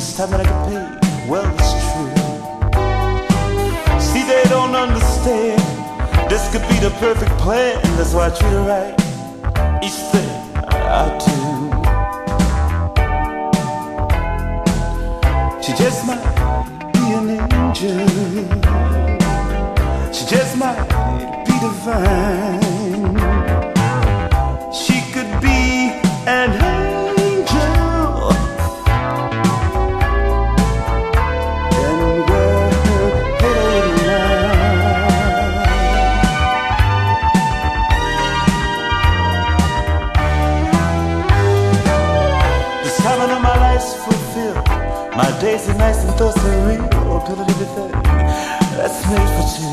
each time that I get paid, well, it's true. See, they don't understand. This could be the perfect plan, that's why I treat her right. Each thing I do. She just might be an angel. She just might be divine. Days are nice and thoughts are real. Oh, Till everything that's made for two.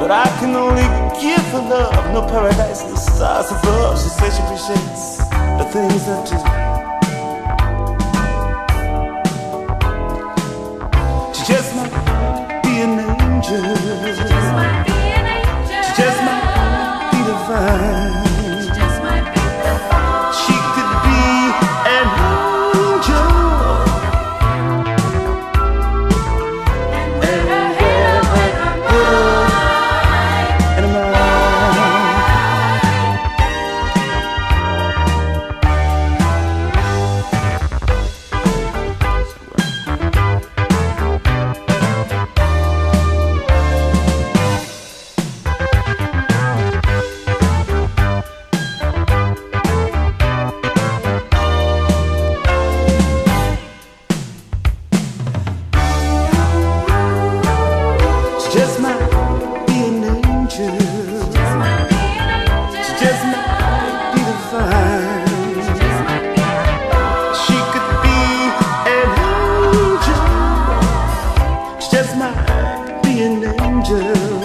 But I can only give her love, no paradise, no stars above. She says she appreciates the things I do. She just might be an angel. She just might be divine. She angel.